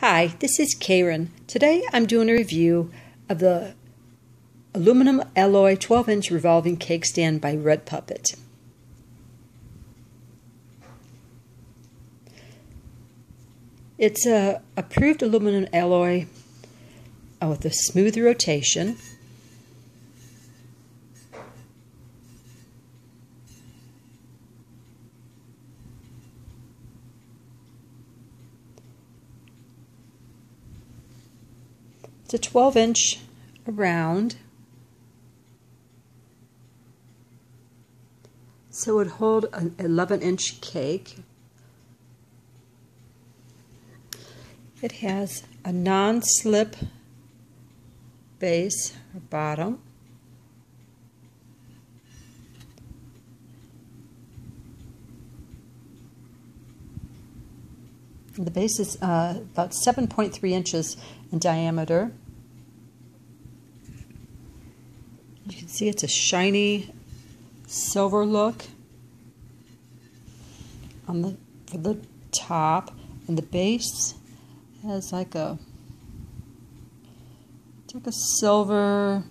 Hi, this is Karen. Today I'm doing a review of the aluminum alloy 12 inch revolving cake stand by Red Puppet. It's a approved aluminum alloy uh, with a smooth rotation. It's a 12 inch around. So it would hold an 11 inch cake. It has a non-slip base or bottom. The base is uh, about 7.3 inches in diameter. You can see it's a shiny silver look on the for the top and the base has like a it's like a silver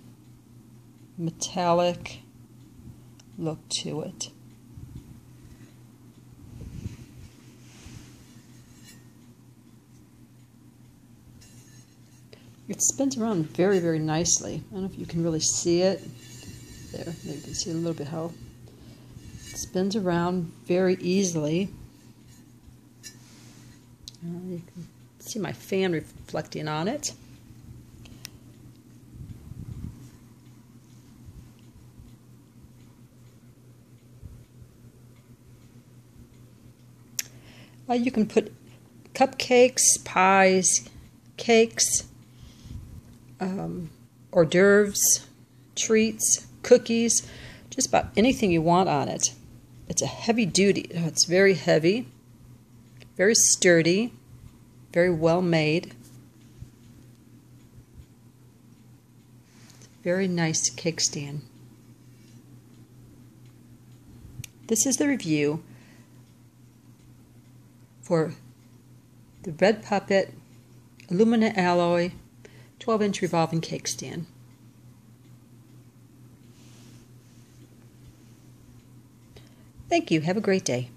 metallic look to it. It spins around very, very nicely. I don't know if you can really see it. There, there you can see a little bit how it spins around very easily. Uh, you can see my fan reflecting on it. Uh, you can put cupcakes, pies, cakes, um, hors d'oeuvres, treats, cookies, just about anything you want on it. It's a heavy duty, it's very heavy, very sturdy, very well made. Very nice cake stand. This is the review for the Red Puppet Aluminum Alloy 12 inch revolving cake stand. Thank you. Have a great day.